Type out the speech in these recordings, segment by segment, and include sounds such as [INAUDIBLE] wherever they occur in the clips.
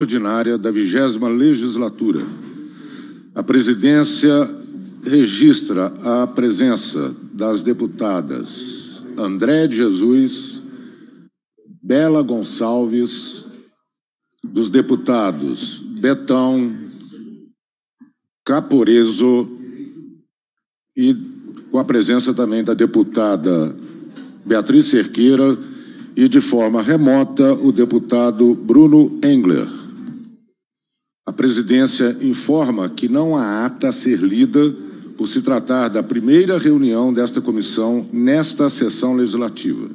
ordinária da vigésima legislatura. A presidência registra a presença das deputadas André de Jesus, Bela Gonçalves, dos deputados Betão, Caporeso e com a presença também da deputada Beatriz Cerqueira e de forma remota o deputado Bruno Engler. A presidência informa que não há ata a ser lida por se tratar da primeira reunião desta comissão nesta sessão legislativa.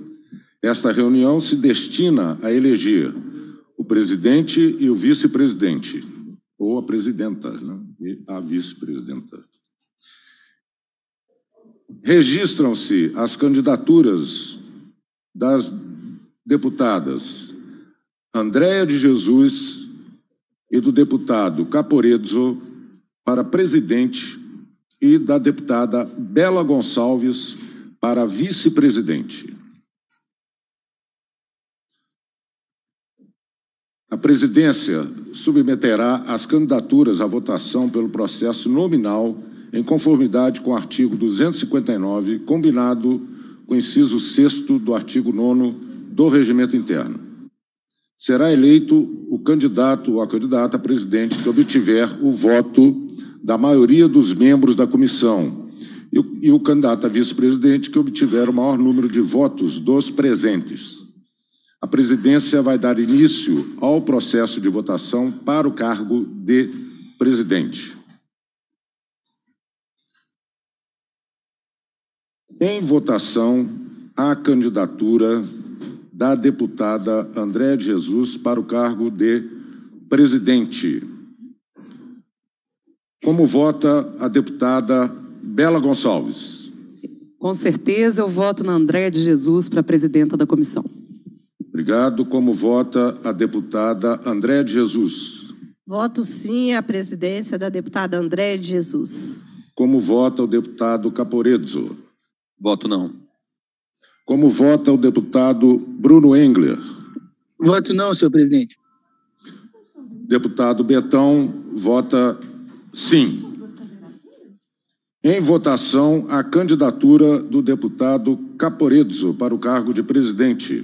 Esta reunião se destina a eleger o presidente e o vice-presidente, ou a presidenta né, e a vice-presidenta. Registram-se as candidaturas das deputadas Andréia de Jesus e do deputado Caporezzo para presidente e da deputada Bela Gonçalves para vice-presidente. A presidência submeterá as candidaturas à votação pelo processo nominal em conformidade com o artigo 259, combinado com o inciso 6 do artigo 9 do Regimento Interno será eleito o candidato ou a candidata a presidente que obtiver o voto da maioria dos membros da comissão e o, e o candidato a vice-presidente que obtiver o maior número de votos dos presentes. A presidência vai dar início ao processo de votação para o cargo de presidente. Em votação, a candidatura da deputada André de Jesus para o cargo de presidente. Como vota a deputada Bela Gonçalves? Com certeza eu voto na Andréa de Jesus para presidenta da comissão. Obrigado. Como vota a deputada André de Jesus? Voto sim à presidência da deputada André de Jesus. Como vota o deputado Caporezzo? Voto não. Como vota o deputado Bruno Engler? Voto não, senhor presidente. Deputado Betão vota sim. Em votação, a candidatura do deputado Caporezzo para o cargo de presidente.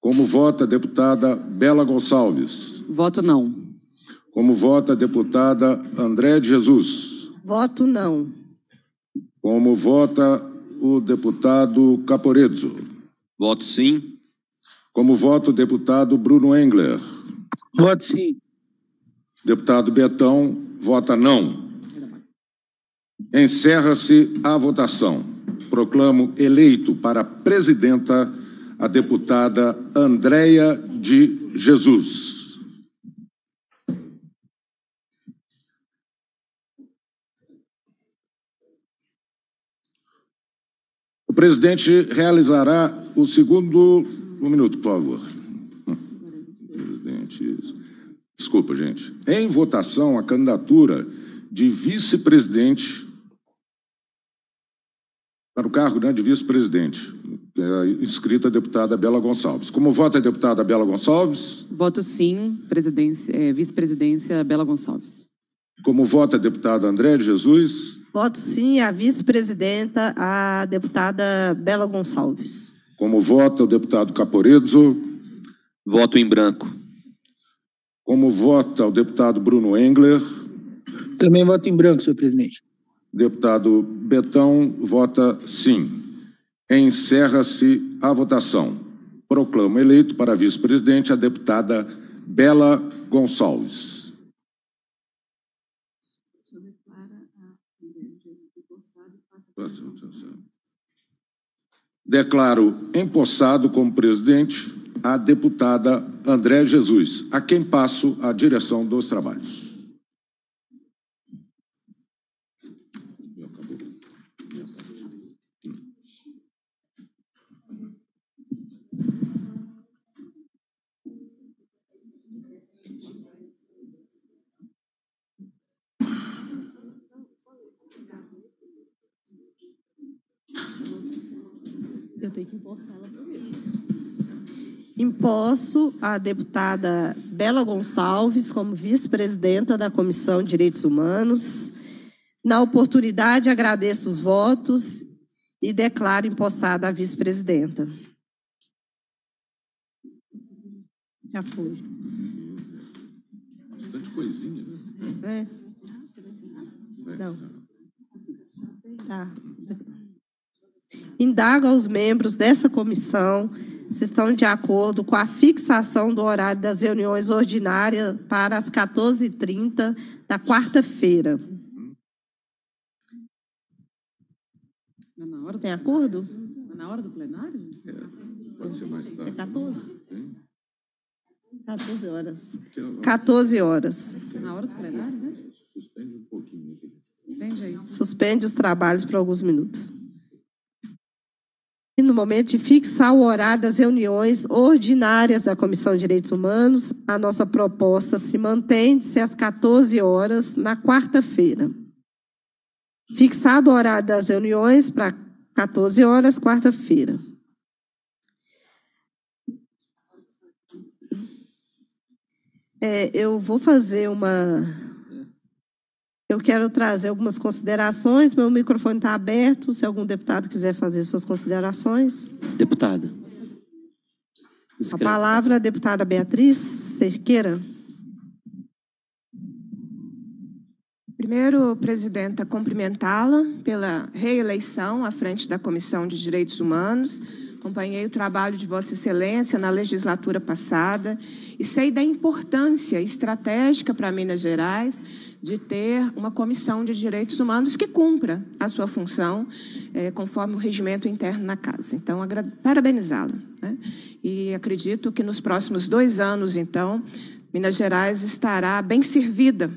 Como vota a deputada Bela Gonçalves? Voto não. Como vota a deputada André de Jesus? Voto não. Como vota o deputado Caporezzo. Voto sim. Como voto, o deputado Bruno Engler. Voto sim. Deputado Betão, vota não. Encerra-se a votação. Proclamo eleito para presidenta a deputada Andréia de Jesus. O presidente realizará o segundo. Um minuto, por favor. Presidente. Desculpa, gente. Em votação, a candidatura de vice-presidente para o cargo né, de vice-presidente, é inscrita a deputada Bela Gonçalves. Como vota a deputada Bela Gonçalves? Voto sim, é, vice-presidência Bela Gonçalves. Como vota a deputada André de Jesus? Voto sim à vice-presidenta, a deputada Bela Gonçalves. Como vota o deputado Caporezzo? Voto em branco. Como vota o deputado Bruno Engler? Também voto em branco, senhor presidente. Deputado Betão vota sim. Encerra-se a votação. Proclamo eleito para vice-presidente a deputada Bela Gonçalves. Declaro empossado como presidente a deputada André Jesus, a quem passo a direção dos trabalhos. Eu tenho que empossar ela primeiro. Imposso a deputada Bela Gonçalves como vice-presidenta da Comissão de Direitos Humanos. Na oportunidade, agradeço os votos e declaro empossada a vice-presidenta. Já foi. Bastante coisinha, né? É. Não. Tá. Indago aos membros dessa comissão se estão de acordo com a fixação do horário das reuniões ordinárias para as 14h30 da quarta-feira. Na hora do, Tem acordo? na hora do plenário? Pode ser mais É tarde. 14? Hein? 14 horas. Porque ela 14 horas. Na hora do plenário, né? Suspende um pouquinho. aqui. Vende aí. Suspende os trabalhos por alguns minutos. No momento de fixar o horário das reuniões ordinárias da Comissão de Direitos Humanos, a nossa proposta se mantém de ser às 14 horas na quarta-feira. Fixado o horário das reuniões para 14 horas, quarta-feira. É, eu vou fazer uma eu quero trazer algumas considerações. Meu microfone está aberto. Se algum deputado quiser fazer suas considerações. Deputada. A Escreve. palavra, a deputada Beatriz Cerqueira. Primeiro, presidenta, cumprimentá-la pela reeleição à frente da Comissão de Direitos Humanos. Acompanhei o trabalho de Vossa Excelência na legislatura passada e sei da importância estratégica para Minas Gerais de ter uma comissão de direitos humanos que cumpra a sua função eh, conforme o regimento interno na casa. Então, parabenizá-la. né? E acredito que nos próximos dois anos, então, Minas Gerais estará bem servida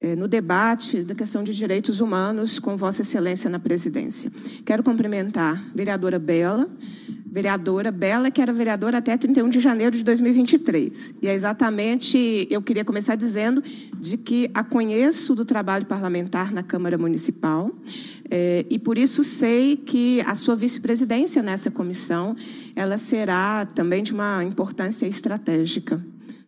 eh, no debate da questão de direitos humanos com Vossa Excelência na presidência. Quero cumprimentar a vereadora Bela, vereadora Bela, que era vereadora até 31 de janeiro de 2023. E é exatamente, eu queria começar dizendo de que a conheço do trabalho parlamentar na Câmara Municipal, eh, e por isso sei que a sua vice-presidência nessa comissão, ela será também de uma importância estratégica.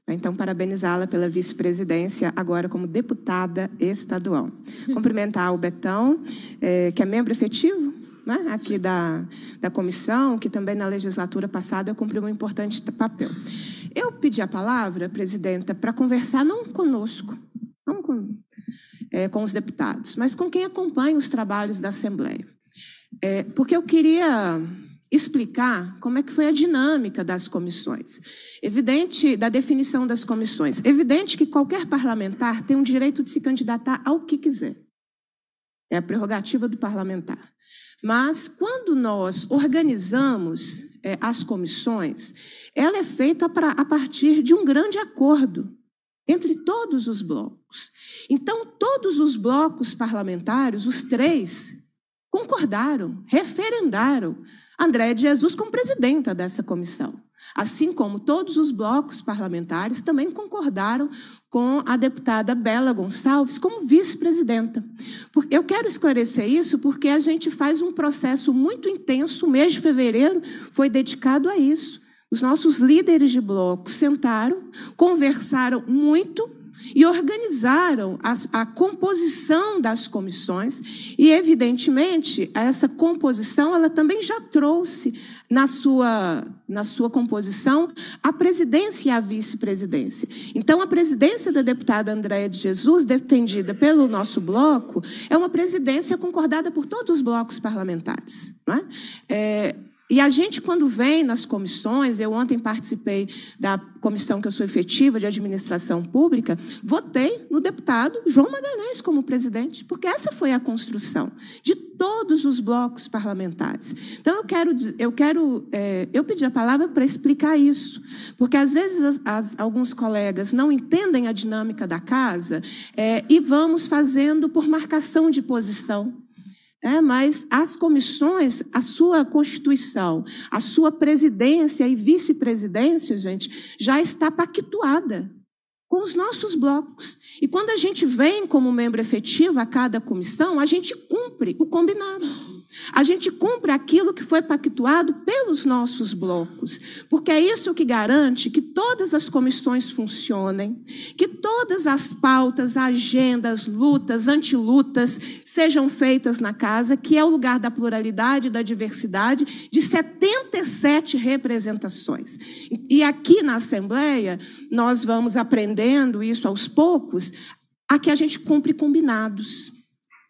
Então, parabenizá-la pela vice-presidência, agora como deputada estadual. [LAUGHS] Cumprimentar o Betão, eh, que é membro efetivo né, aqui da, da comissão, que também na legislatura passada cumpriu um importante papel. Eu pedi a palavra, presidenta, para conversar não conosco, não com, eh, com os deputados, mas com quem acompanha os trabalhos da Assembleia. Eh, porque eu queria explicar como é que foi a dinâmica das comissões. Evidente da definição das comissões. Evidente que qualquer parlamentar tem o direito de se candidatar ao que quiser. É a prerrogativa do parlamentar. Mas quando nós organizamos eh, as comissões, ela é feita pra- a partir de um grande acordo entre todos os blocos. Então, todos os blocos parlamentares, os três, concordaram, referendaram André de Jesus como presidenta dessa comissão. Assim como todos os blocos parlamentares também concordaram com a deputada Bela Gonçalves como vice-presidenta. Eu quero esclarecer isso porque a gente faz um processo muito intenso. O mês de fevereiro foi dedicado a isso. Os nossos líderes de bloco sentaram, conversaram muito e organizaram as- a, composição das comissões e evidentemente essa composição ela também já trouxe na sua na sua composição a presidência e a vice-presidência. Então a presidência da deputada Andréia de Jesus defendida pelo nosso bloco é uma presidência concordada por todos os blocos parlamentares, não é? É, e a gente, quando vem nas comissões, eu ontem participei da comissão que eu sou efetiva de administração pública, votei no deputado João Magalhães como presidente, porque essa foi a construção de todos os blocos parlamentares. Então, eu quero, eu quero, é, eu pedi a palavra para explicar isso, porque às vezes as- as- alguns colegas não entendem a dinâmica da casa é, e vamos fazendo por marcação de posição. É, mas as comissões, a sua constituição, a sua presidência e vice-presidência, gente, já está pactuada com os nossos blocos. E quando a gente vem como membro efetivo a cada comissão, a gente cumpre o combinado. A gente cumpre aquilo que foi pactuado pelos nossos blocos, porque é isso que garante que todas as comissões funcionem, que todas as pautas, agendas, lutas, antilutas sejam feitas na casa, que é o lugar da pluralidade da diversidade, de 77 representações. E aqui na Assembleia, nós vamos aprendendo isso aos poucos, a que a gente cumpre combinados.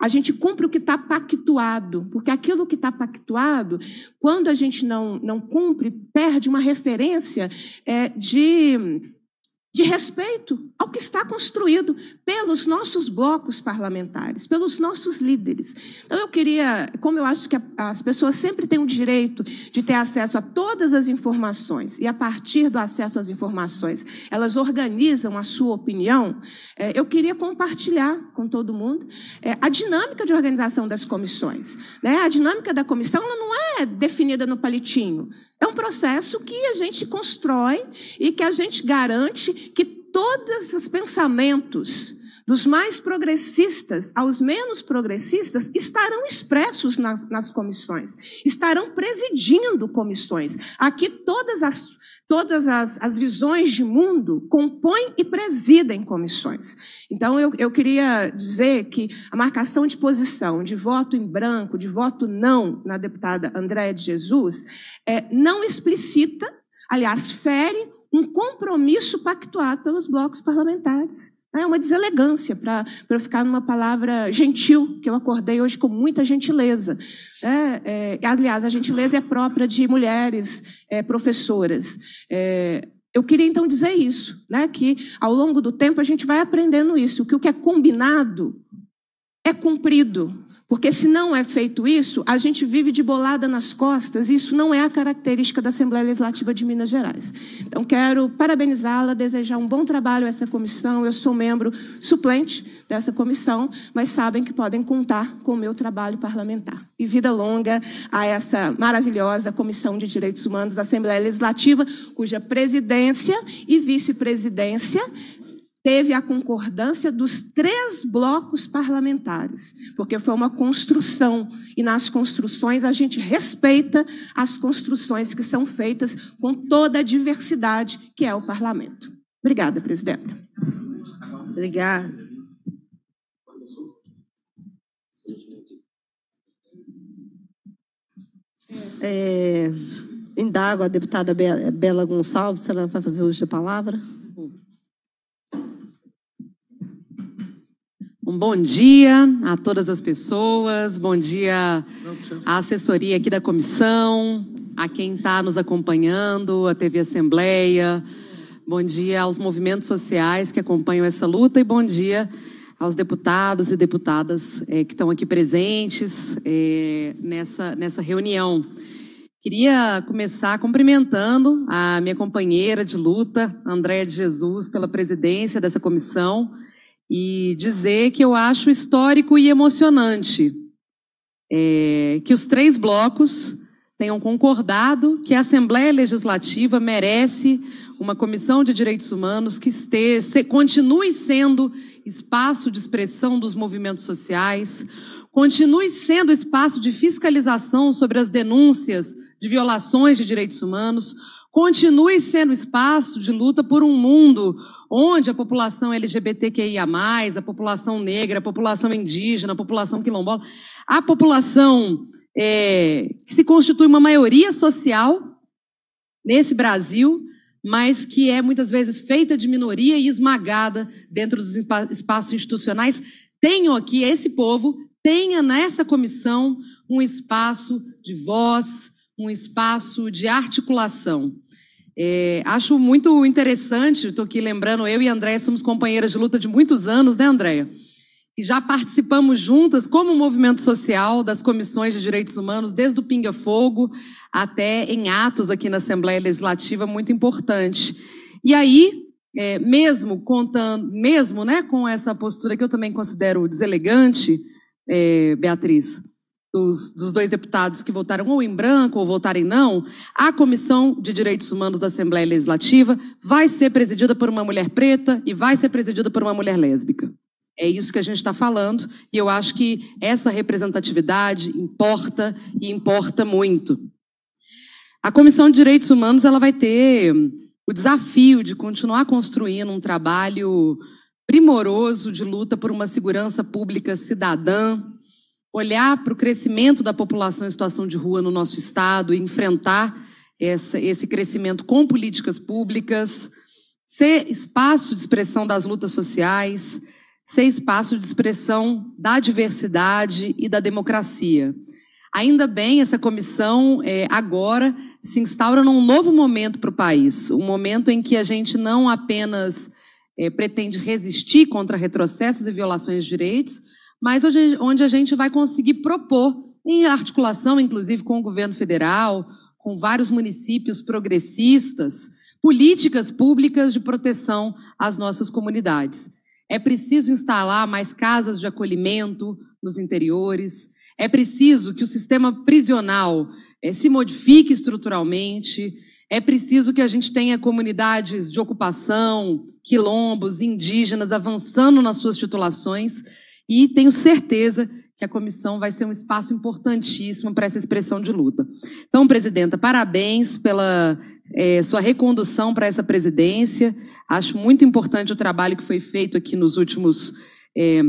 A gente cumpre o que está pactuado, porque aquilo que está pactuado, quando a gente não, não cumpre, perde uma referência é, de de respeito ao que está construído pelos nossos blocos parlamentares, pelos nossos líderes. Então, eu queria, como eu acho que as pessoas sempre têm o direito de ter acesso a todas as informações, e a partir do acesso às informações, elas organizam a sua opinião, é, eu queria compartilhar com todo mundo é, a dinâmica de organização das comissões. Né? A dinâmica da comissão não é definida no palitinho. É um processo que a gente constrói e que a gente garante que todos os pensamentos, dos mais progressistas aos menos progressistas, estarão expressos nas, nas comissões, estarão presidindo comissões. Aqui todas as todas as, as visões de mundo compõem e presidem comissões. Então, eu, eu queria dizer que a marcação de posição de voto em branco, de voto não na deputada Andréa de Jesus, é, não explicita, aliás, fere um compromisso pactuado pelos blocos parlamentares. É uma deselegância, para ficar numa palavra gentil, que eu acordei hoje com muita gentileza. É, é, aliás, a gentileza é própria de mulheres é, professoras. É, eu queria então dizer isso, né, que ao longo do tempo a gente vai aprendendo isso, que o que é combinado é cumprido. Porque se não é feito isso, a gente vive de bolada nas costas, e isso não é a característica da Assembleia Legislativa de Minas Gerais. Então, quero parabenizá-la, desejar um bom trabalho a essa comissão. Eu sou membro suplente dessa comissão, mas sabem que podem contar com o meu trabalho parlamentar. E vida longa a essa maravilhosa Comissão de Direitos Humanos da Assembleia Legislativa, cuja presidência e vice-presidência teve a concordância dos três blocos parlamentares, porque foi uma construção, e nas construções a gente respeita as construções que são feitas com toda a diversidade que é o parlamento. Obrigada, presidenta. Obrigada. É, indago a deputada Bela Gonçalves, se ela vai fazer uso da palavra. Um bom dia a todas as pessoas, bom dia à assessoria aqui da comissão, a quem está nos acompanhando, a TV Assembleia, bom dia aos movimentos sociais que acompanham essa luta e bom dia aos deputados e deputadas é, que estão aqui presentes é, nessa, nessa reunião. Queria começar cumprimentando a minha companheira de luta, Andréa de Jesus, pela presidência dessa comissão e dizer que eu acho histórico e emocionante é, que os três blocos tenham concordado que a Assembleia Legislativa merece uma comissão de direitos humanos que esteja, continue sendo espaço de expressão dos movimentos sociais, continue sendo espaço de fiscalização sobre as denúncias de violações de direitos humanos, continue sendo espaço de luta por um mundo onde a população LGBTQIA, a população negra, a população indígena, a população quilombola, a população é, que se constitui uma maioria social nesse Brasil, mas que é muitas vezes feita de minoria e esmagada dentro dos espaços institucionais, tenham aqui, esse povo, tenha nessa comissão um espaço de voz, um espaço de articulação. É, acho muito interessante, estou aqui lembrando, eu e a Andréia somos companheiras de luta de muitos anos, né, Andréia? E já participamos juntas, como movimento social, das comissões de direitos humanos, desde o Pinga Fogo até em atos aqui na Assembleia Legislativa, muito importante. E aí, é, mesmo contando, mesmo né, com essa postura que eu também considero deselegante, é, Beatriz, dos, dos, dois deputados que votaram ou em branco ou votarem não, a Comissão de Direitos Humanos da Assembleia Legislativa vai ser presidida por uma mulher preta e vai ser presidida por uma mulher lésbica. É isso que a gente está falando, e eu acho que essa representatividade importa e importa muito. A Comissão de Direitos Humanos ela vai ter o desafio de continuar construindo um trabalho primoroso de luta por uma segurança pública cidadã, olhar para o crescimento da população em situação de rua no nosso estado e enfrentar essa, esse crescimento com políticas públicas, ser espaço de expressão das lutas sociais, ser espaço de expressão da diversidade e da democracia. Ainda bem, essa comissão é, agora se instaura num novo momento para o país, um momento em que a gente não apenas é, pretende resistir contra retrocessos e violações de direitos, mas onde, a gente vai conseguir propor, em articulação, inclusive, com o governo federal, com vários municípios progressistas, políticas públicas de proteção às nossas comunidades. É preciso instalar mais casas de acolhimento nos interiores. É preciso que o sistema prisional é, se modifique estruturalmente. É preciso que a gente tenha comunidades de ocupação, quilombos, indígenas avançando nas suas titulações. E tenho certeza que a comissão vai ser um espaço importantíssimo para essa expressão de luta. Então, presidenta, parabéns pela é, sua recondução para essa presidência. Acho muito importante o trabalho que foi feito aqui nos últimos. É,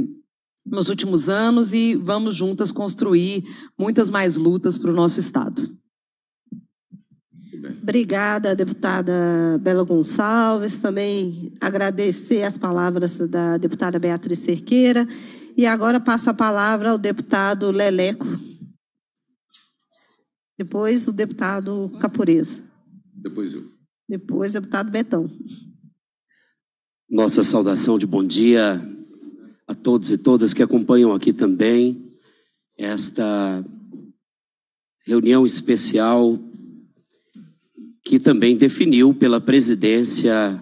nos últimos anos e vamos juntas construir muitas mais lutas para o nosso Estado. Obrigada, deputada Bela Gonçalves. Também agradecer as palavras da deputada Beatriz Cerqueira e agora passo a palavra ao deputado Leleco. Depois o deputado Capureza. Depois eu. Depois o deputado Betão. Nossa saudação de bom dia a todos e todas que acompanham aqui também esta reunião especial que também definiu pela presidência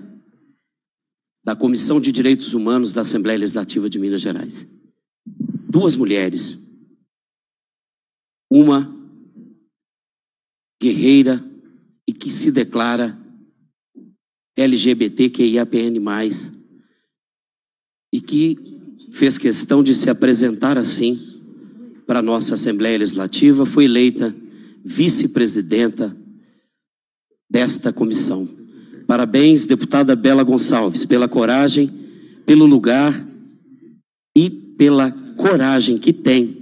da Comissão de Direitos Humanos da Assembleia Legislativa de Minas Gerais duas mulheres. Uma guerreira e que se declara LGBTQIAPN+, e que fez questão de se apresentar assim para a nossa Assembleia Legislativa, foi eleita vice-presidenta desta comissão. Parabéns, deputada Bela Gonçalves, pela coragem, pelo lugar e pela coragem que tem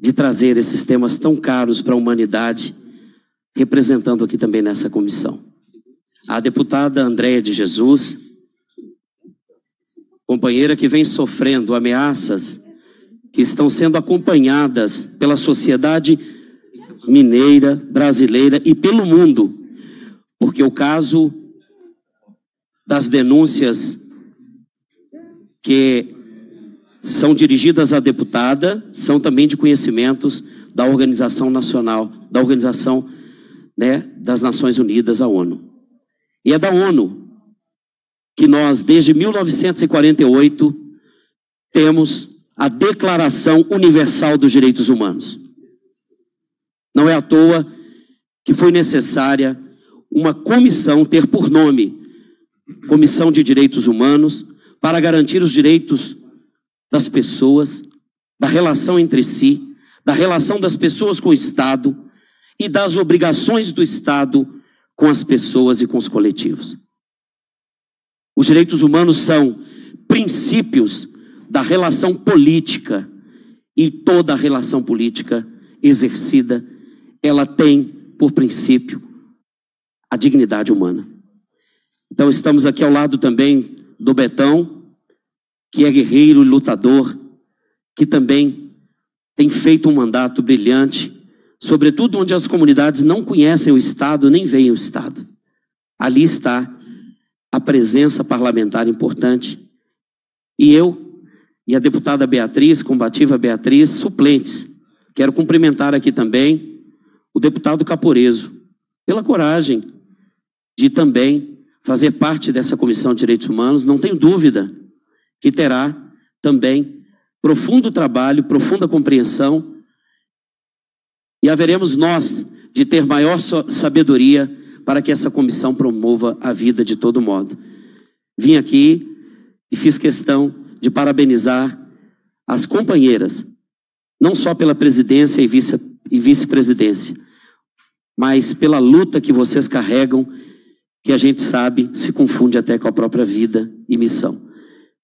de trazer esses temas tão caros para a humanidade, representando aqui também nessa comissão. A deputada Andréia de Jesus, companheira que vem sofrendo ameaças que estão sendo acompanhadas pela sociedade mineira, brasileira e pelo mundo, porque o caso das denúncias que são dirigidas à deputada, são também de conhecimentos da Organização Nacional, da Organização né, das Nações Unidas, a ONU. E é da ONU que nós, desde 1948, temos a Declaração Universal dos Direitos Humanos. Não é à toa que foi necessária uma comissão ter por nome Comissão de Direitos Humanos para garantir os direitos das pessoas, da relação entre si, da relação das pessoas com o Estado e das obrigações do Estado com as pessoas e com os coletivos. Os direitos humanos são princípios da relação política e toda relação política exercida, ela tem por princípio a dignidade humana. Então estamos aqui ao lado também do Betão, que é guerreiro e lutador, que também tem feito um mandato brilhante, sobretudo onde as comunidades não conhecem o Estado nem veem o Estado. Ali está a presença parlamentar importante. E eu e a deputada Beatriz, combativa Beatriz, suplentes. Quero cumprimentar aqui também o deputado Caporeso, pela coragem de também fazer parte dessa Comissão de Direitos Humanos. Não tenho dúvida que terá também profundo trabalho, profunda compreensão, e haveremos nós de ter maior sabedoria para que essa comissão promova a vida de todo modo. Vim aqui e fiz questão de parabenizar as companheiras, não só pela presidência e vice- vice-presidência, mas pela luta que vocês carregam, que a gente sabe se confunde até com a própria vida e missão.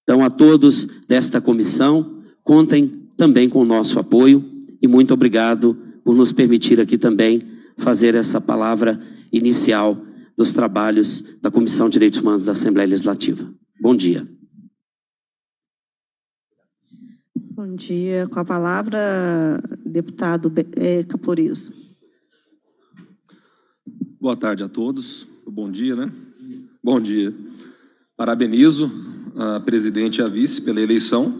Então, a todos desta comissão, contem também com o nosso apoio e muito obrigado por nos permitir aqui também fazer essa palavra inicial dos trabalhos da Comissão de Direitos Humanos da Assembleia Legislativa. Bom dia. Bom dia. Com a palavra, deputado eh, Caporizo. Boa tarde a todos. Bom dia, né? Bom dia. Parabenizo a presidente e a vice pela eleição.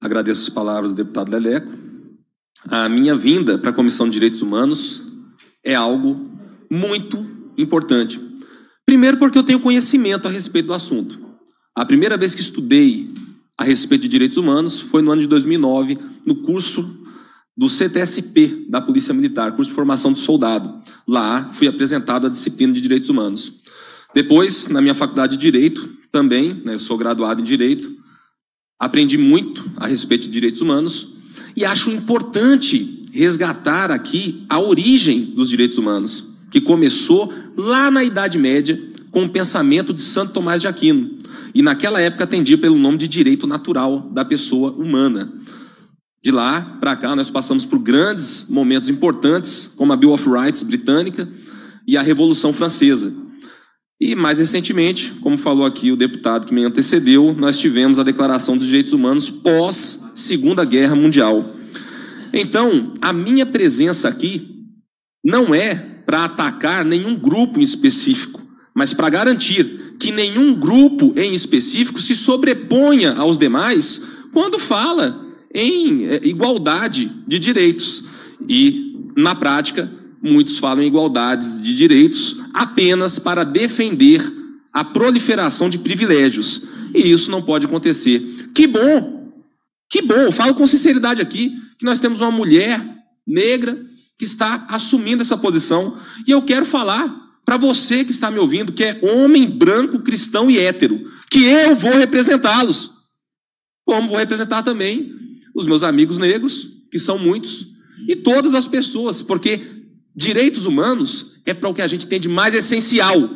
Agradeço as palavras do deputado Leleco. A minha vinda para a Comissão de Direitos Humanos é algo muito importante. Primeiro, porque eu tenho conhecimento a respeito do assunto. A primeira vez que estudei a respeito de direitos humanos foi no ano de 2009, no curso do CTSP da Polícia Militar, curso de formação de soldado. Lá fui apresentado a disciplina de direitos humanos. Depois, na minha faculdade de direito, também, né, eu sou graduado em direito, aprendi muito a respeito de direitos humanos e acho importante resgatar aqui a origem dos direitos humanos, que começou lá na Idade Média com o pensamento de Santo Tomás de Aquino. E naquela época atendia pelo nome de direito natural da pessoa humana. De lá para cá, nós passamos por grandes momentos importantes, como a Bill of Rights britânica e a Revolução Francesa. E mais recentemente, como falou aqui o deputado que me antecedeu, nós tivemos a Declaração dos Direitos Humanos pós Segunda Guerra Mundial. Então, a minha presença aqui não é para atacar nenhum grupo em específico, mas para garantir que nenhum grupo em específico se sobreponha aos demais quando fala em eh, igualdade de direitos. E, na prática, muitos falam em igualdades de direitos apenas para defender a proliferação de privilégios. E isso não pode acontecer. Que bom! Que bom! Eu falo com sinceridade aqui que nós temos uma mulher negra que está assumindo essa posição. E eu quero falar para você que está me ouvindo, que é homem branco, cristão e hétero, que eu vou representá-los. Como vou representar também os meus amigos negros, que são muitos, e todas as pessoas, porque direitos humanos é para o que a gente tem de mais essencial,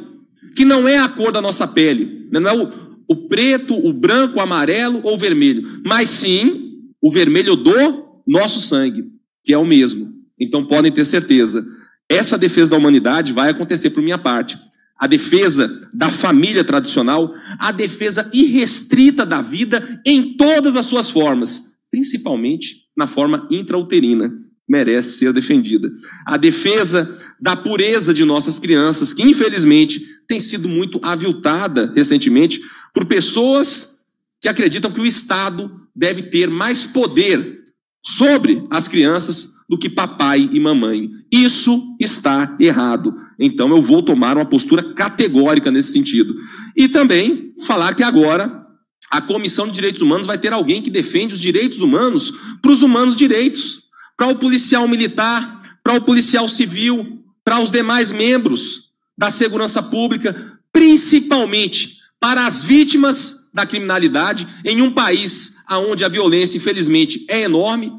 que não é a cor da nossa pele, não é o, o preto, o branco, o amarelo ou o vermelho, mas sim o vermelho do nosso sangue, que é o mesmo. Então podem ter certeza, essa defesa da humanidade vai acontecer por minha parte. A defesa da família tradicional, a defesa irrestrita da vida em todas as suas formas, principalmente na forma intrauterina, merece ser defendida. A defesa da pureza de nossas crianças, que infelizmente tem sido muito aviltada recentemente por pessoas que acreditam que o Estado deve ter mais poder sobre as crianças do que papai e mamãe. Isso está errado. Então eu vou tomar uma postura categórica nesse sentido. E também falar que agora a Comissão de Direitos Humanos vai ter alguém que defende os direitos humanos para os humanos direitos, para o policial militar, para o policial civil, para os demais membros da segurança pública, principalmente para as vítimas da criminalidade em um país onde a violência, infelizmente, é enorme,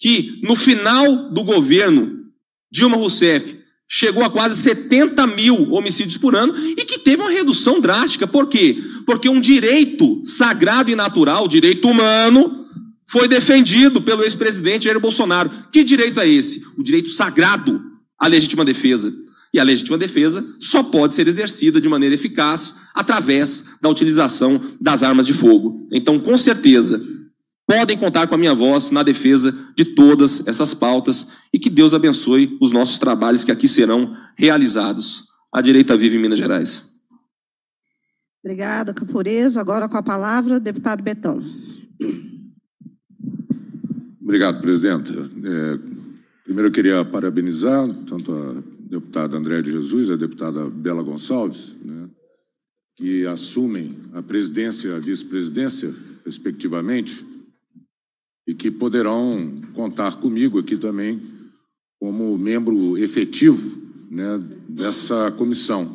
que no final do governo Dilma Rousseff chegou a quase 70 mil homicídios por ano e que teve uma redução drástica. Por quê? Porque um direito sagrado e natural, direito humano, foi defendido pelo ex-presidente Jair Bolsonaro. Que direito é esse? O direito sagrado à legítima defesa. E a legítima defesa só pode ser exercida de maneira eficaz através da utilização das armas de fogo. Então, com certeza, podem contar com a minha voz na defesa de todas essas pautas e que Deus abençoe os nossos trabalhos que aqui serão realizados. A direita vive em Minas Gerais. Obrigada, Caporeso. Agora com a palavra, deputado Betão. Obrigado, presidente. É, primeiro eu queria parabenizar tanto a deputada Andréa de Jesus e a deputada Bela Gonçalves, né, que assumem a presidência e a vice-presidência, respectivamente, e que poderão contar comigo aqui também como membro efetivo né, dessa comissão.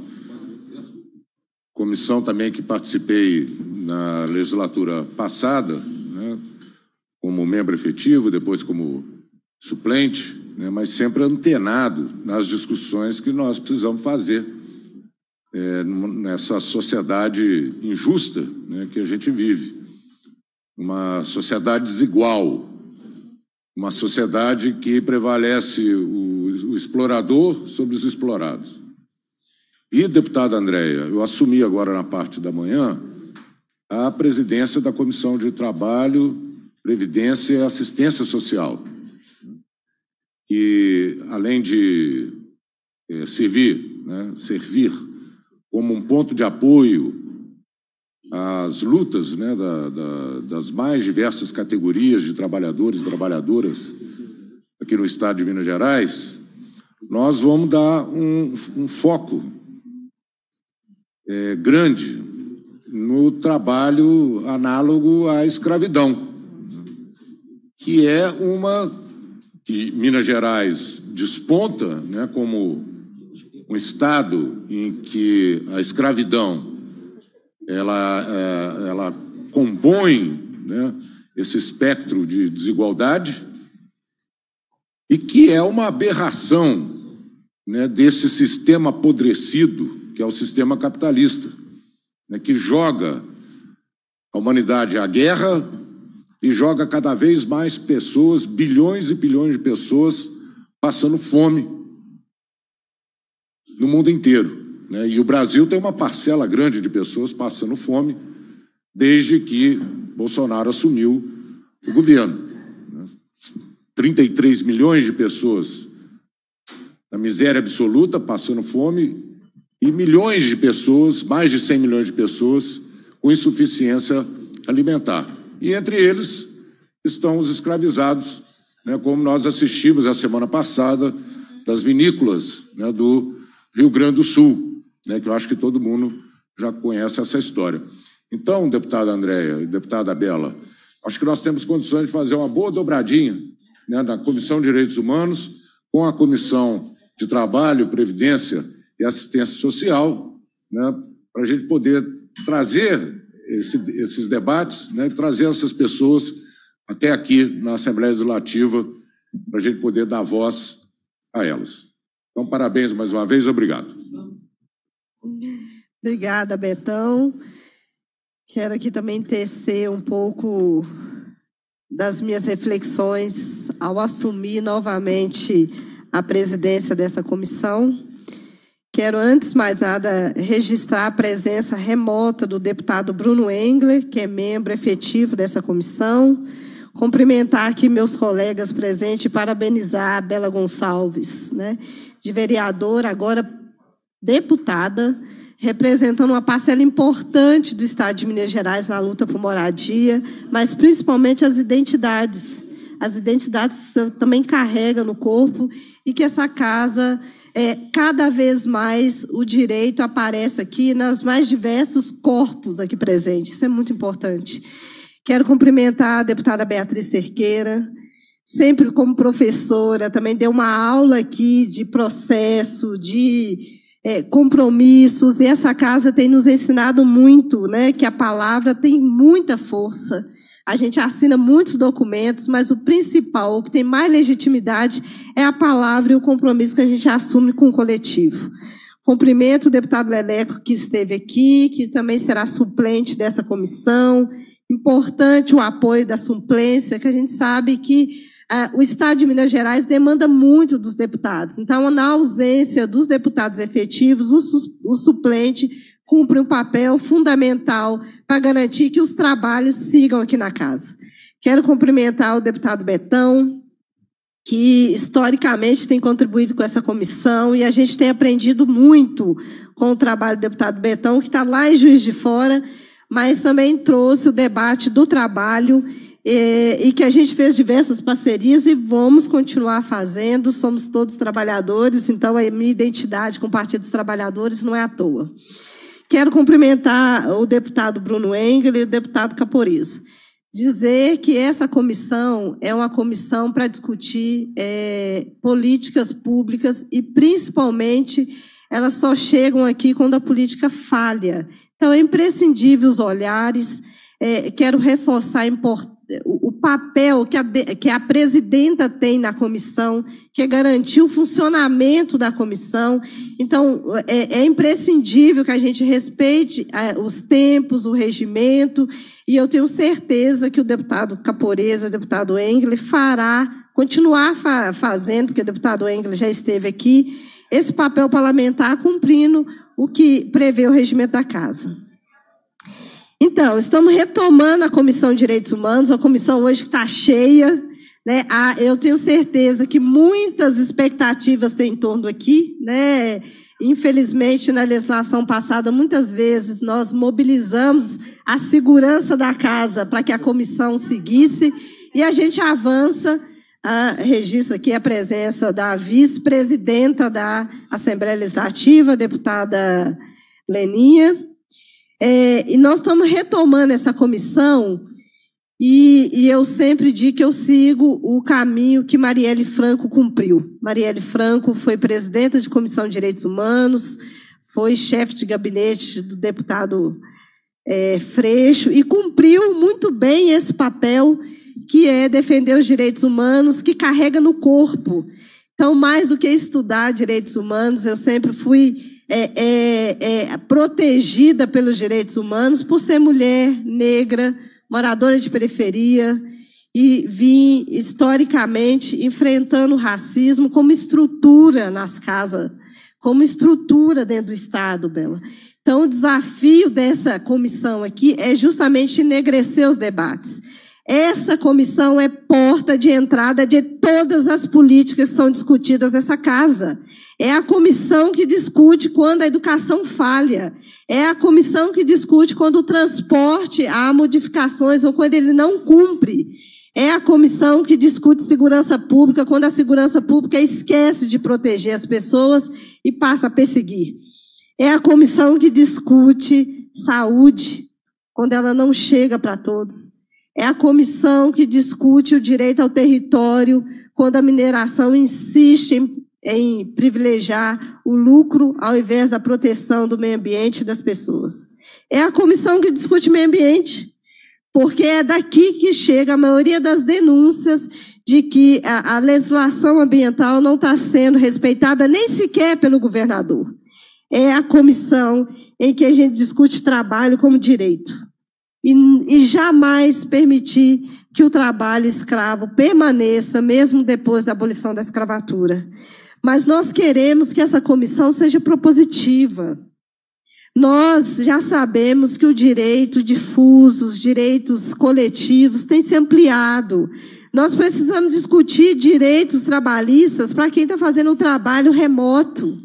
Comissão também que participei na legislatura passada, como membro efetivo, depois como suplente, né, mas sempre antenado nas discussões que nós precisamos fazer é, nessa sociedade injusta né, que a gente vive. Uma sociedade desigual, uma sociedade que prevalece o, o explorador sobre os explorados. E, deputada Andréia, eu assumi agora na parte da manhã a presidência da Comissão de Trabalho, Previdência e Assistência Social, que, além de é, servir, né, servir como um ponto de apoio às lutas né, da, da, das mais diversas categorias de trabalhadores e trabalhadoras aqui no estado de Minas Gerais, nós vamos dar um, um foco é, grande no trabalho análogo à escravidão, que é uma que Minas Gerais desponta né, como um estado em que a escravidão ela, é, ela compõe né, esse espectro de desigualdade e que é uma aberração né, desse sistema apodrecido que é o sistema capitalista, né, que joga a humanidade à guerra e joga cada vez mais pessoas, bilhões e bilhões de pessoas, passando fome no mundo inteiro. Né? E o Brasil tem uma parcela grande de pessoas passando fome desde que Bolsonaro assumiu o governo. 33 né? milhões de pessoas na miséria absoluta, passando fome, e milhões de pessoas, mais de 100 milhões de pessoas, com insuficiência alimentar. E entre eles estão os escravizados, né, como nós assistimos a semana passada das vinícolas né, do Rio Grande do Sul, né, que eu acho que todo mundo já conhece essa história. Então, deputada Andréia e deputada Bela, acho que nós temos condições de fazer uma boa dobradinha né, na Comissão de Direitos Humanos com a Comissão de Trabalho, Previdência e assistência social, né, para a gente poder trazer esse, esses debates, né, trazer essas pessoas até aqui na Assembleia Legislativa, para a gente poder dar voz a elas. Então, parabéns mais uma vez, obrigado. [LAUGHS] Obrigada, Betão. Quero aqui também tecer um pouco das minhas reflexões ao assumir novamente a presidência dessa comissão. Quero, antes de mais nada, registrar a presença remota do deputado Bruno Engler, que é membro efetivo dessa comissão. Cumprimentar aqui meus colegas presentes e parabenizar a Bela Gonçalves, né, de vereadora, agora deputada, representando uma parcela importante do Estado de Minas Gerais na luta por moradia, mas principalmente as identidades. As identidades também carrega no corpo e que essa casa é, cada vez mais o direito aparece aqui nos mais diversos corpos aqui presentes. Isso é muito importante. Quero cumprimentar a deputada Beatriz Cerqueira, sempre como professora, também deu uma aula aqui de processo, de é, compromissos, e essa casa tem nos ensinado muito, né, que a palavra tem muita força. A gente assina muitos documentos, mas o principal, o que tem mais legitimidade, é a palavra e o compromisso que a gente assume com o coletivo. Cumprimento o deputado Leleco, que esteve aqui, que também será suplente dessa comissão. Importante o apoio da suplência, que a gente sabe que uh, o Estado de Minas Gerais demanda muito dos deputados. Então, na ausência dos deputados efetivos, o, o suplente cumpre um papel fundamental para garantir que os trabalhos sigam aqui na casa. Quero cumprimentar o deputado Betão, que historicamente tem contribuído com essa comissão e a gente tem aprendido muito com o trabalho do deputado Betão, que está lá em Juiz de Fora, mas também trouxe o debate do trabalho e, que a gente fez diversas parcerias e vamos continuar fazendo. Somos todos trabalhadores, então a minha identidade com o Partido dos Trabalhadores não é à toa. Quero cumprimentar o deputado Bruno Engel e o deputado Caporizo. Dizer que essa comissão é uma comissão para discutir é, políticas públicas e, principalmente, elas só chegam aqui quando a política falha. Então, é imprescindível os olhares. É, quero reforçar o, o papel que a, que a presidenta tem na comissão, que é garantir o funcionamento da comissão. Então, é, é imprescindível que a gente respeite é, os tempos, o regimento, e eu tenho certeza que o deputado Caporeza, o deputado Engler, fará, continuar fa fazendo, porque o deputado Engler já esteve aqui, esse papel parlamentar cumprindo o que prevê o regimento da casa. Então, estamos retomando a Comissão de Direitos Humanos, a comissão hoje que está cheia. Né? Ah, eu tenho certeza que muitas expectativas têm em torno aqui. Né? Infelizmente, na legislação passada, muitas vezes nós mobilizamos a segurança da casa para que a comissão seguisse e a gente avança. Ah, registro aqui a presença da vice-presidenta da Assembleia Legislativa, deputada Leninha, é, e nós estamos retomando essa comissão, e, e, eu sempre digo que eu sigo o caminho que Marielle Franco cumpriu. Marielle Franco foi presidenta de Comissão de Direitos Humanos, foi chefe de gabinete do deputado é, Freixo, e cumpriu muito bem esse papel que é defender os direitos humanos, que carrega no corpo. Então, mais do que estudar direitos humanos, eu sempre fui é, é, é, protegida pelos direitos humanos por ser mulher, negra, moradora de periferia e vim historicamente enfrentando o racismo como estrutura nas casas, como estrutura dentro do Estado, Bela. Então, o desafio dessa comissão aqui é justamente enegrecer os debates. Essa comissão é porta de entrada de todas as políticas que são discutidas nessa casa. É a comissão que discute quando a educação falha. É a comissão que discute quando o transporte há modificações ou quando ele não cumpre. É a comissão que discute segurança pública quando a segurança pública esquece de proteger as pessoas e passa a perseguir. É a comissão que discute saúde quando ela não chega para todos. É a comissão que discute o direito ao território quando a mineração insiste em em privilegiar o lucro ao invés da proteção do meio ambiente e das pessoas. É a comissão que discute meio ambiente, porque é daqui que chega a maioria das denúncias de que a, a legislação ambiental não está sendo respeitada nem sequer pelo governador. É a comissão em que a gente discute trabalho como direito. E, e jamais permitir que o trabalho escravo permaneça, mesmo depois da abolição da escravatura. Mas nós queremos que essa comissão seja propositiva. Nós já sabemos que o direito difuso, os direitos coletivos tem se ampliado. Nós precisamos discutir direitos trabalhistas para quem está fazendo o trabalho remoto,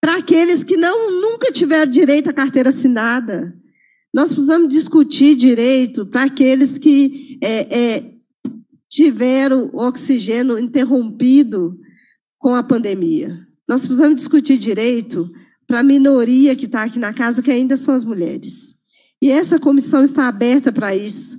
para aqueles que não nunca tiveram direito à carteira assinada. Nós precisamos discutir direito para aqueles que é, é, tiveram oxigênio interrompido com a pandemia. Nós precisamos discutir direito para a minoria que está aqui na casa, que ainda são as mulheres. E essa comissão está aberta para isso.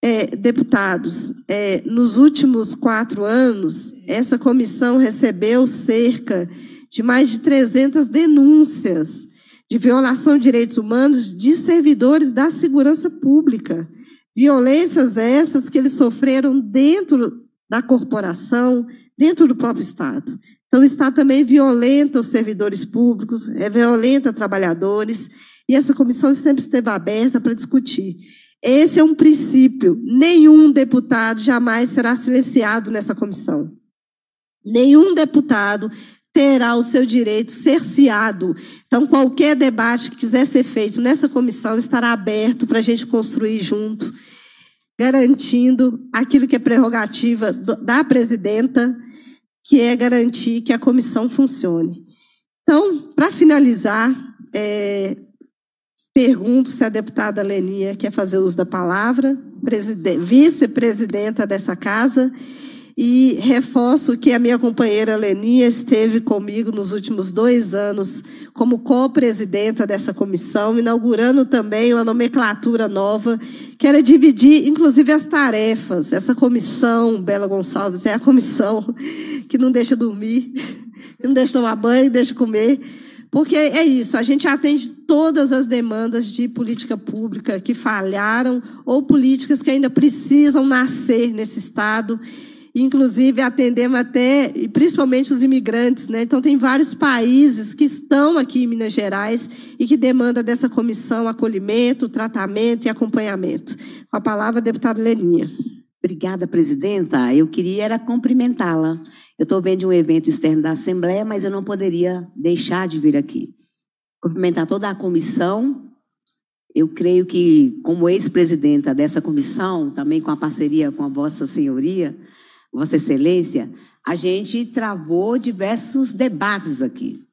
É, deputados, é, nos últimos quatro anos, essa comissão recebeu cerca de mais de 300 denúncias de violação de direitos humanos de servidores da segurança pública. Violências essas que eles sofreram dentro da corporação, dentro do próprio Estado. Então, o Estado também violenta os servidores públicos, é violenta trabalhadores, e essa comissão sempre esteve aberta para discutir. Esse é um princípio. Nenhum deputado jamais será silenciado nessa comissão. Nenhum deputado terá o seu direito cerceado. Então, qualquer debate que quiser ser feito nessa comissão estará aberto para a gente construir junto, garantindo aquilo que é prerrogativa da presidenta, que é garantir que a comissão funcione. Então, para finalizar, é, pergunto se a deputada Lenia quer fazer uso da palavra, vice-presidenta dessa casa, e reforço que a minha companheira Lenia esteve comigo nos últimos dois anos como co-presidenta dessa comissão, inaugurando também uma nomenclatura nova, que era dividir, inclusive, as tarefas. Essa comissão, Bela Gonçalves, é a comissão que não deixa dormir, [LAUGHS] que não deixa tomar banho, deixa comer, Porque é isso, a gente atende todas as demandas de política pública que falharam ou políticas que ainda precisam nascer nesse Estado. Inclusive, atendemos até, principalmente os imigrantes. Né? Então, tem vários países que estão aqui em Minas Gerais e que demandam dessa comissão acolhimento, tratamento e acompanhamento. Com a palavra, deputada Leninha. Obrigada, presidenta. Eu queria era cumprimentá-la eu estou vendo um evento externo da Assembleia, mas eu não poderia deixar de vir aqui. Cumprimentar toda a comissão. Eu creio que, como ex-presidenta dessa comissão, também com a parceria com a Vossa Senhoria, Vossa Excelência, a gente travou diversos debates aqui.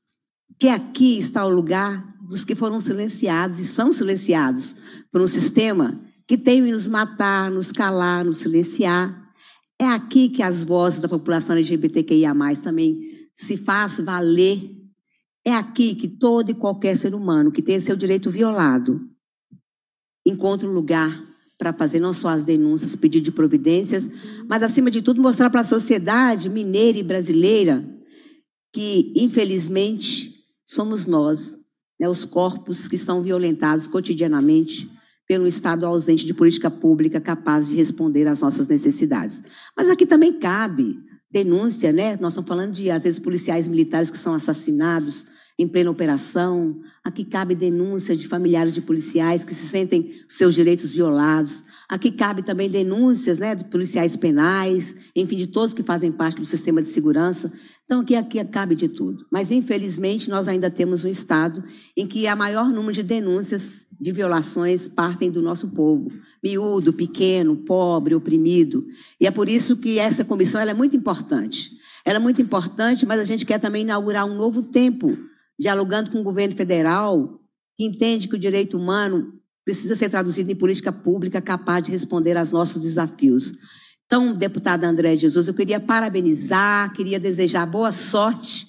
Que aqui está o lugar dos que foram silenciados e são silenciados por um sistema que tem nos matar, nos calar, nos silenciar. É aqui que as vozes da população LGBTQIA também se faz valer. É aqui que todo e qualquer ser humano que tem seu direito violado encontra um lugar para fazer não só as denúncias, pedir de providências, mas acima de tudo mostrar para a sociedade mineira e brasileira que, infelizmente, somos nós, né, os corpos que são violentados cotidianamente pelo Estado ausente de política pública capaz de responder às nossas necessidades. Mas aqui também cabe denúncia, né? Nós estamos falando de, às vezes, policiais militares que são assassinados em plena operação. Aqui cabe denúncia de familiares de policiais que se sentem seus direitos violados. Aqui cabe também denúncias né, de policiais penais, enfim, de todos que fazem parte do sistema de segurança. Então, aqui, aqui cabe de tudo. Mas, infelizmente, nós ainda temos um Estado em que a maior número de denúncias de violações partem do nosso povo, miúdo, pequeno, pobre, oprimido. E é por isso que essa comissão é muito importante. Ela é muito importante, mas a gente quer também inaugurar um novo tempo, dialogando com o governo federal, que entende que o direito humano precisa ser traduzido em política pública capaz de responder aos nossos desafios. Então, deputada André Jesus, eu queria parabenizar, queria desejar boa sorte.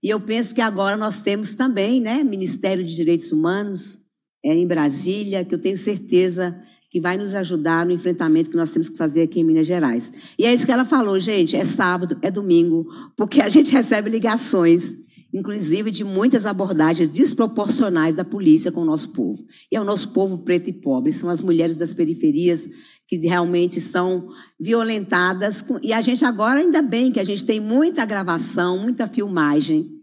E eu penso que agora nós temos também, né, Ministério de Direitos Humanos, é, em Brasília, que eu tenho certeza que vai nos ajudar no enfrentamento que nós temos que fazer aqui em Minas Gerais. E é isso que ela falou, gente, é sábado, é domingo, porque a gente recebe ligações, inclusive de muitas abordagens desproporcionais da polícia com o nosso povo. E é o nosso povo preto e pobre, são as mulheres das periferias que realmente são violentadas. E a gente agora, ainda bem que a gente tem muita gravação, muita filmagem,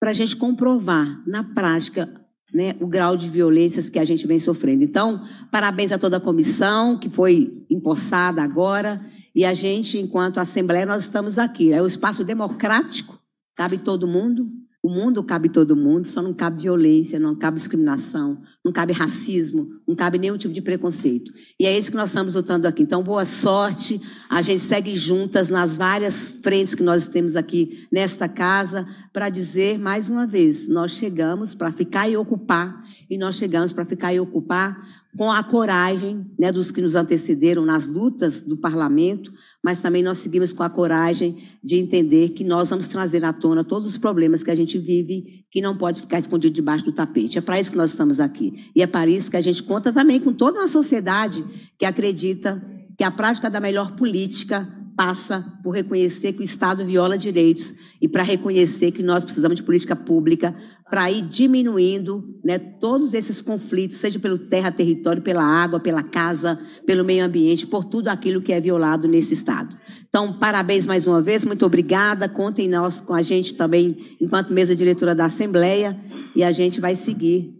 para a gente comprovar na prática né, o grau de violências que a gente vem sofrendo. Então, parabéns a toda a comissão que foi empossada agora. E a gente, enquanto Assembleia, nós estamos aqui. É o espaço democrático, cabe todo mundo. O mundo cabe todo mundo, só não cabe violência, não cabe discriminação, não cabe racismo, não cabe nenhum tipo de preconceito. E é isso que nós estamos lutando aqui. Então, boa sorte. A gente segue juntas nas várias frentes que nós temos aqui nesta casa para dizer mais uma vez: nós chegamos para ficar e ocupar, e nós chegamos para ficar e ocupar com a coragem né, dos que nos antecederam nas lutas do parlamento, mas também nós seguimos com a coragem de entender que nós vamos trazer à tona todos os problemas que a gente vive, que não pode ficar escondido debaixo do tapete. É para isso que nós estamos aqui. E é para isso que a gente conta também com toda uma sociedade que acredita que a prática da melhor política passa por reconhecer que o Estado viola direitos e para reconhecer que nós precisamos de política pública para ir diminuindo né, todos esses conflitos, seja pelo terra, território, pela água, pela casa, pelo meio ambiente, por tudo aquilo que é violado nesse Estado. Então, parabéns mais uma vez, muito obrigada. Contem nós com a gente também, enquanto mesa diretora da Assembleia, e a gente vai seguir,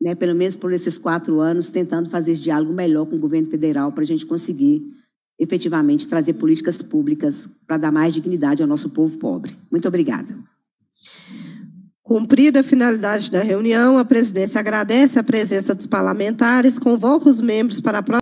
né, pelo menos por esses quatro anos, tentando fazer esse diálogo melhor com o governo federal para a gente conseguir efetivamente trazer políticas públicas para dar mais dignidade ao nosso povo pobre. Muito obrigada. Cumprida a finalidade da reunião, a presidência agradece a presença dos parlamentares, convoca os membros para a próxima